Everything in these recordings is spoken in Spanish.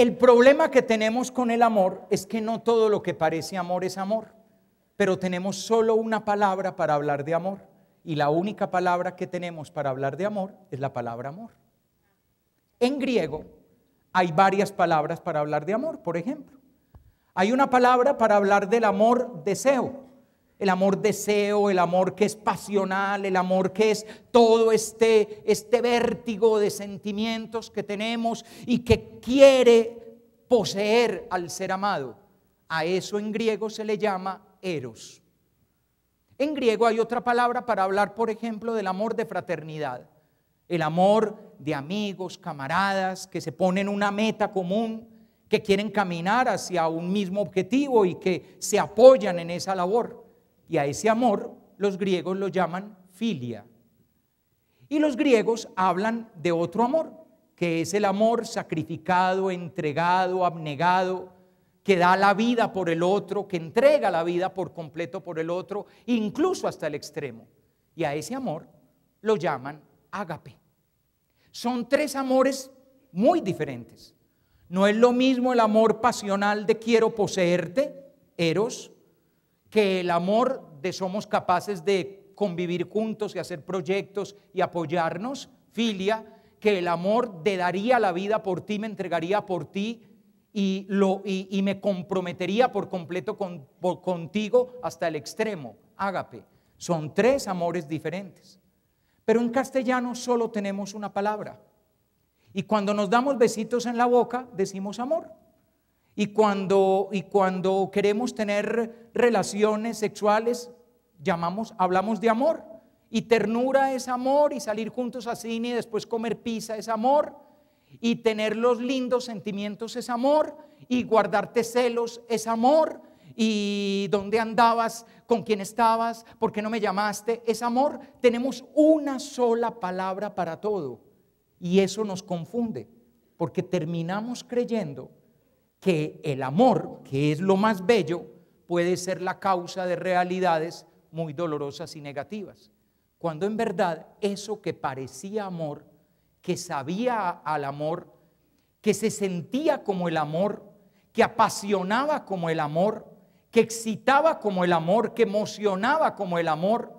El problema que tenemos con el amor es que no todo lo que parece amor es amor, pero tenemos solo una palabra para hablar de amor y la única palabra que tenemos para hablar de amor es la palabra amor. En griego hay varias palabras para hablar de amor, por ejemplo. Hay una palabra para hablar del amor deseo. El amor deseo, el amor que es pasional, el amor que es todo este, este vértigo de sentimientos que tenemos y que quiere poseer al ser amado. A eso en griego se le llama eros. En griego hay otra palabra para hablar, por ejemplo, del amor de fraternidad. El amor de amigos, camaradas, que se ponen una meta común, que quieren caminar hacia un mismo objetivo y que se apoyan en esa labor. Y a ese amor los griegos lo llaman filia. Y los griegos hablan de otro amor, que es el amor sacrificado, entregado, abnegado, que da la vida por el otro, que entrega la vida por completo por el otro, incluso hasta el extremo. Y a ese amor lo llaman ágape. Son tres amores muy diferentes. No es lo mismo el amor pasional de quiero poseerte, eros, que el amor de somos capaces de convivir juntos y hacer proyectos y apoyarnos, filia, que el amor de daría la vida por ti, me entregaría por ti y, lo, y, me comprometería por completo contigo hasta el extremo, ágape. Son tres amores diferentes. Pero en castellano solo tenemos una palabra. Y cuando nos damos besitos en la boca, decimos amor. Y cuando, y cuando queremos tener relaciones sexuales, llamamos, hablamos de amor. Y ternura es amor, y salir juntos a cine y después comer pizza es amor, y tener los lindos sentimientos es amor, y guardarte celos es amor, y dónde andabas, con quién estabas, por qué no me llamaste, es amor. Tenemos una sola palabra para todo, y eso nos confunde, porque terminamos creyendo que el amor, que es lo más bello, puede ser la causa de realidades muy dolorosas y negativas. Cuando en verdad eso que parecía amor, que sabía al amor, que se sentía como el amor, que apasionaba como el amor, que excitaba como el amor, que emocionaba como el amor,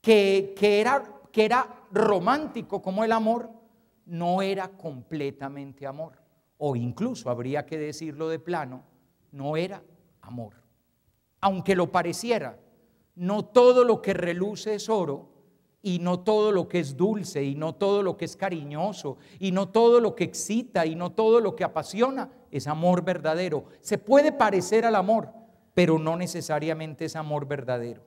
que, que, era, que era romántico como el amor, no era completamente amor o incluso habría que decirlo de plano, no era amor. Aunque lo pareciera, no todo lo que reluce es oro y no todo lo que es dulce y no todo lo que es cariñoso y no todo lo que excita y no todo lo que apasiona es amor verdadero. Se puede parecer al amor, pero no necesariamente es amor verdadero.